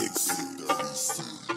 Mix.